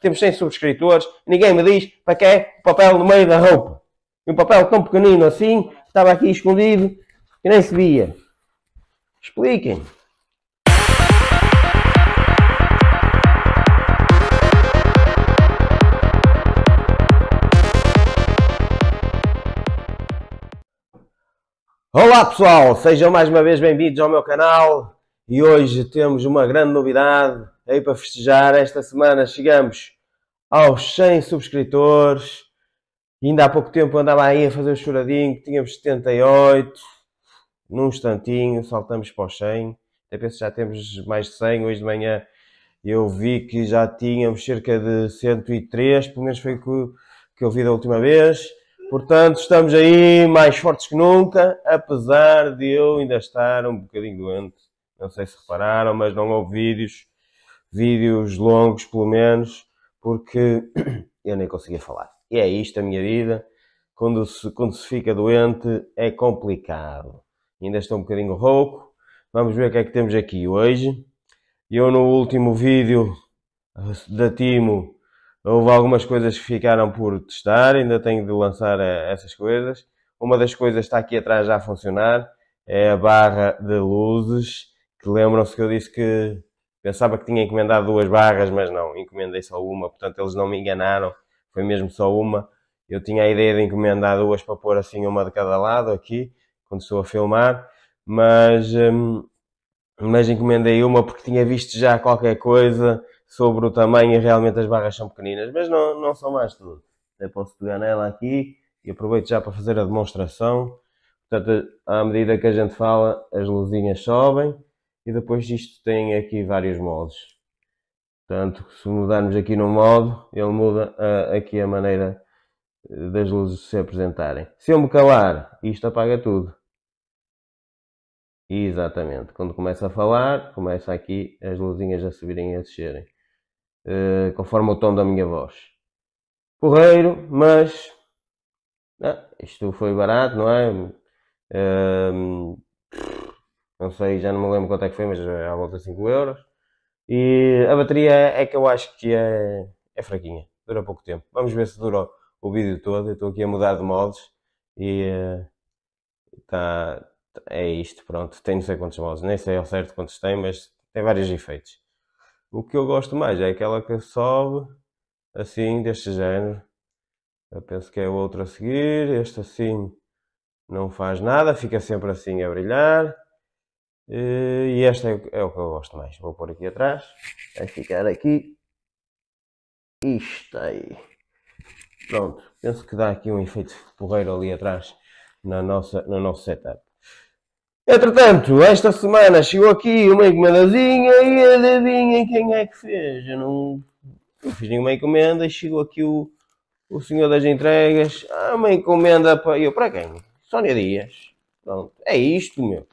temos 100 subscritores, ninguém me diz para que é o papel no meio da roupa. Um papel tão pequenino assim, estava aqui escondido e nem se via. Expliquem. Olá pessoal, sejam mais uma vez bem-vindos ao meu canal e hoje temos uma grande novidade aí para festejar. Esta semana chegamos aos 100 subscritores e ainda há pouco tempo andava aí a fazer o choradinho, tínhamos 78, num instantinho saltamos para os 100, até penso que já temos mais de 100, hoje de manhã eu vi que já tínhamos cerca de 103, pelo menos foi o que eu vi da última vez. Portanto, estamos aí mais fortes que nunca, apesar de eu ainda estar um bocadinho doente. Não sei se repararam, mas não houve vídeos, vídeos longos pelo menos, porque eu nem conseguia falar. E é isto a minha vida. Quando se, quando se fica doente é complicado. Ainda estou um bocadinho rouco. Vamos ver o que é que temos aqui hoje. Eu no último vídeo da Timo Houve algumas coisas que ficaram por testar, ainda tenho de lançar eh, essas coisas. Uma das coisas está aqui atrás já a funcionar, é a barra de luzes, que lembram-se que eu disse que pensava que tinha encomendado duas barras, mas não, encomendei só uma, portanto eles não me enganaram, foi mesmo só uma. Eu tinha a ideia de encomendar duas para pôr assim uma de cada lado aqui, quando estou a filmar, mas, hum, mas encomendei uma porque tinha visto já qualquer coisa sobre o tamanho e realmente as barras são pequeninas, mas não, não são mais tudo. Eu posso pegar nela aqui e aproveito já para fazer a demonstração. Portanto, à medida que a gente fala, as luzinhas sobem e depois isto tem aqui vários modos. Portanto, se mudarmos aqui no modo, ele muda uh, aqui a maneira das luzes se apresentarem. Se eu me calar, isto apaga tudo. Exatamente. Quando começa a falar, começa aqui as luzinhas a subirem e a descerem. Eh, conforme o tom da minha voz. Porreiro, mas ah, isto foi barato, não é? Uh, não sei, já não me lembro quanto é que foi, mas é à volta de 5 euros. E a bateria é que eu acho que é, é fraquinha, dura pouco tempo. Vamos ver se dura o vídeo todo. Eu estou aqui a mudar de modos e uh, tá, é isto, pronto. Tem não sei quantos modos, nem sei ao certo quantos tem, mas tem vários efeitos. O que eu gosto mais é aquela que sobe, assim, deste género. Eu penso que é o outro a seguir. Este assim não faz nada, fica sempre assim a brilhar. E este é, é o que eu gosto mais. Vou pôr aqui atrás. Vai ficar aqui. Isto aí. Pronto. Penso que dá aqui um efeito porreiro ali atrás na nossa, no nosso setup. Entretanto, esta semana chegou aqui uma encomendazinha e adivinhem quem é que fez. Eu não, não fiz nenhuma encomenda e chegou aqui o, o senhor das entregas. Ah, uma encomenda para. Eu, para quem? Sónia Dias. Pronto, é isto, meu.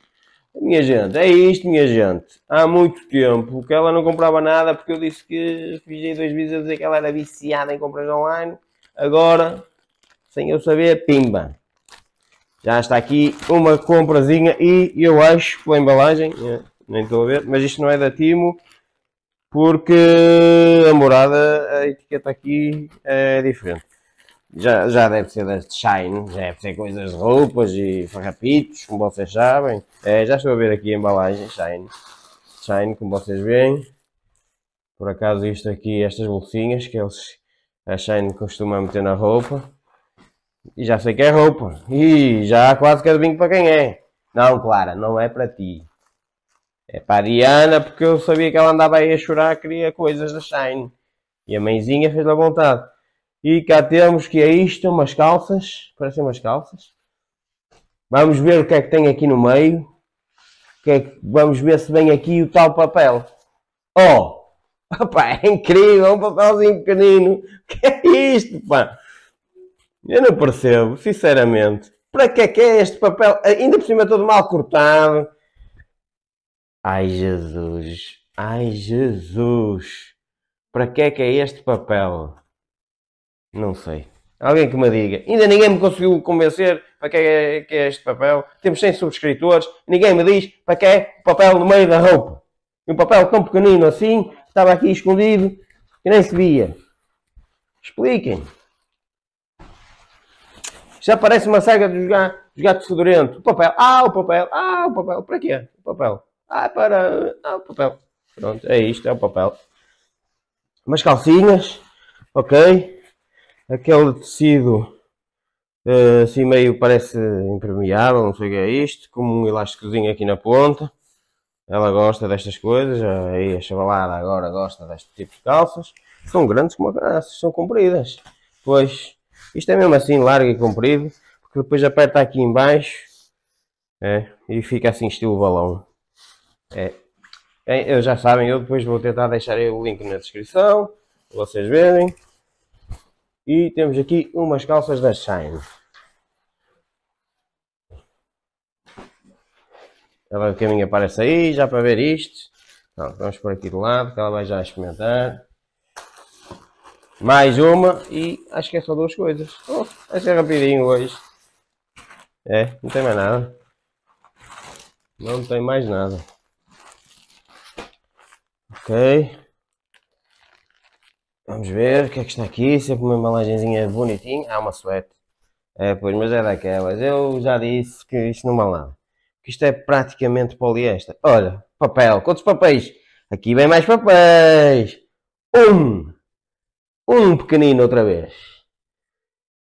Minha gente, é isto, minha gente. Há muito tempo que ela não comprava nada porque eu disse que fiz dois vídeos a dizer que ela era viciada em compras online. Agora, sem eu saber, pimba. Já está aqui uma comprazinha e eu acho, pela embalagem, é, nem estou a ver, mas isto não é da Timo, porque a morada, a etiqueta aqui é diferente. Já, já deve ser das Shine, já deve ser coisas de roupas e farrapitos, como vocês sabem. É, já estou a ver aqui a embalagem, Shine. Shine, como vocês veem. Por acaso isto aqui, estas bolsinhas que eles, a Shine costuma meter na roupa. E já sei que é roupa. E já quase que adivinho para quem é. Não, Clara, não é para ti. É para a Diana, porque eu sabia que ela andava aí a chorar, queria coisas da Shine. E a mãezinha fez-lhe a vontade. E cá temos que é isto, umas calças. Parecem umas calças. Vamos ver o que é que tem aqui no meio. Que é que, vamos ver se vem aqui o tal papel. Oh! Opa, é incrível, um papelzinho pequenino. Que é isto, pá? Eu não percebo, sinceramente. Para que é que é este papel? Ainda por cima todo mal cortado. Ai Jesus, ai Jesus. Para que é que é este papel? Não sei. Alguém que me diga. Ainda ninguém me conseguiu convencer para que é, que é este papel. Temos 100 subscritores. Ninguém me diz para que é o papel no meio da roupa. Um papel tão pequenino assim, estava aqui escondido e nem se via. Expliquem. Já parece uma saga dos, gatos, fedorentos. O papel. Ah, o papel. Ah, o papel. Para quê? O papel. Ah, para. Ah, o papel. Pronto, é isto, é o papel. Umas calcinhas. Ok. Aquele tecido Uh, assim meio parece impermeável, não sei o que é isto, como um elásticozinho aqui na ponta. Ela gosta destas coisas, aí a chavalada agora gosta deste tipo de calças. São grandes como graças, são compridas. Pois, isto é mesmo assim largo e comprido, porque depois aperta aqui embaixo é, e fica assim estilo balão. É, é, eu já sabem, eu depois vou tentar deixar o link na descrição, vocês verem. E temos aqui umas calças da Shine. Ela caminha aparece aí, já para ver isto. Vamos por aqui do lado, que ela vai já experimentar. Mais uma e acho que é só duas coisas. Oh, vai ser rapidinho hoje. É, não tem mais nada. Não tem mais nada. Ok. Vamos ver o que é que está aqui. Sempre uma embalagenzinha bonitinha. Ah, uma suéte. É, pois, mas é daquelas. Eu já disse que isto não vale nada. Que isto é praticamente poliéster. Olha, papel. Quantos papéis? Aqui vem mais papéis. Um. Um pequenino outra vez.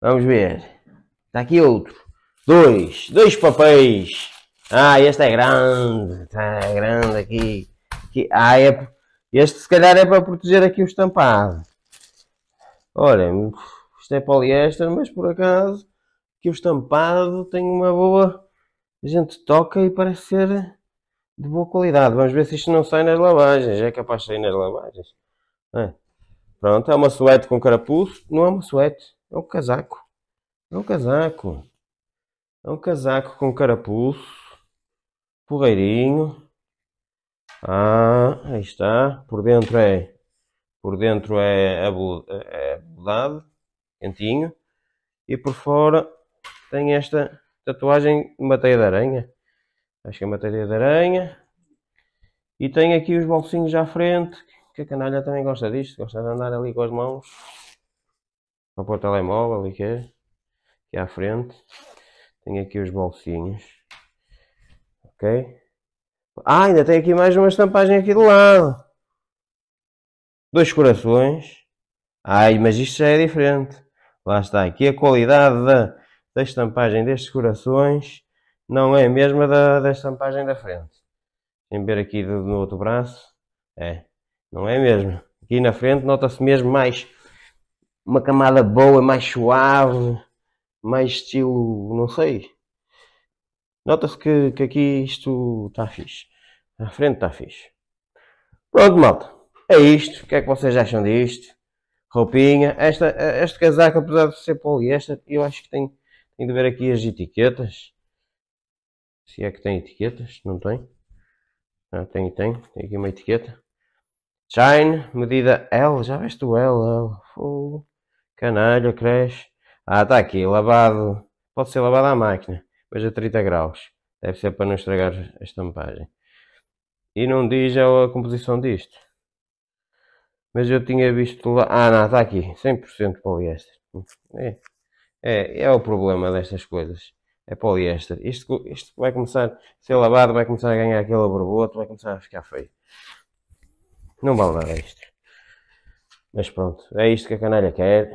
Vamos ver. Está aqui outro. Dois. Dois papéis. Ah, este é grande. Está grande aqui. aqui. Ah, é este se calhar é para proteger aqui o estampado. Olha, isto é poliéster, mas por acaso que o estampado tem uma boa. A gente toca e parece ser de boa qualidade. Vamos ver se isto não sai nas lavagens. É capaz de sair nas lavagens. É. Pronto, é uma suéte com carapuço. Não é uma suéte, é um casaco. É um casaco. É um casaco com carapuço. Porreirinho. Ah, aí está. Por dentro é por dentro é, é bolado, quentinho. E por fora tem esta tatuagem de uma teia de aranha. Acho que é uma teia de aranha. E tem aqui os bolsinhos à frente. Que a canalha também gosta disto. Gosta de andar ali com as mãos. Para pôr o telemóvel e que é. À frente. Tem aqui os bolsinhos. Ok? Ah, ainda tem aqui mais uma estampagem aqui do lado. Dois corações. Ai, mas isto já é diferente. Lá está. Aqui a qualidade da, da estampagem destes corações não é a mesma da, da estampagem da frente. Sem ver aqui do, no outro braço. É. Não é mesmo. Aqui na frente nota-se mesmo mais uma camada boa, mais suave, mais estilo, não sei, Nota-se que, que aqui isto está fixe. À frente está fixe. Pronto, malta. É isto. O que é que vocês acham disto? Roupinha. Esta, este casaco, apesar de ser poliéster, eu acho que tem, tem de ver aqui as etiquetas. Se é que tem etiquetas. Não tem? Ah, tem, tem. Tem aqui uma etiqueta. Shine, medida L. Já veste o L. L. Fogo. Canalha, cresce. Ah, está aqui. Lavado. Pode ser lavado à máquina mas a 30 graus. Deve ser para não estragar a estampagem. E não diz a composição disto. Mas eu tinha visto lá. Ah, não, está aqui. 100% poliéster. É, é, é o problema destas coisas. É poliéster. Isto, isto vai começar a ser lavado, vai começar a ganhar aquele borboto, vai começar a ficar feio. Não vale nada isto. Mas pronto, é isto que a canalha quer.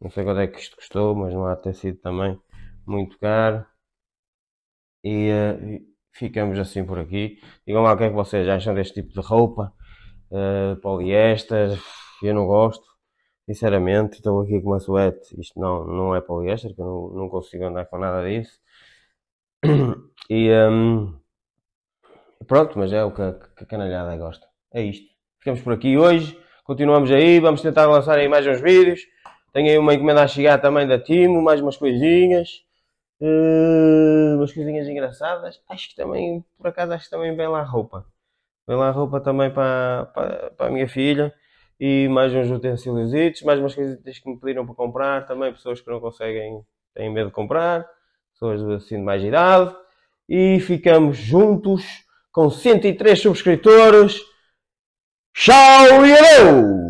Não sei quanto é que isto custou, mas não há ter sido também muito caro. E uh, ficamos assim por aqui. Digam lá o que é que vocês acham deste tipo de roupa. Uh, poliéster, eu não gosto. Sinceramente, estou aqui com uma suéte. Isto não, não é poliéster, que eu não, não consigo andar com nada disso. E um, pronto, mas é o que que a canalhada gosta. É isto. Ficamos por aqui hoje. Continuamos aí. Vamos tentar lançar aí mais uns vídeos. Tenho aí uma encomenda a chegar também da Timo, mais umas coisinhas. Uh, umas coisinhas engraçadas. Acho que também, por acaso, acho que também lá roupa. Lá roupa também para, para, para a minha filha. E mais uns utensílios, mais umas coisas que me pediram para comprar. Também pessoas que não conseguem, têm medo de comprar. Pessoas assim de mais idade. E ficamos juntos com 103 subscritores. Tchau e adeus!